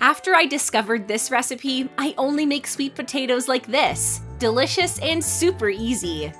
After I discovered this recipe, I only make sweet potatoes like this. Delicious and super easy.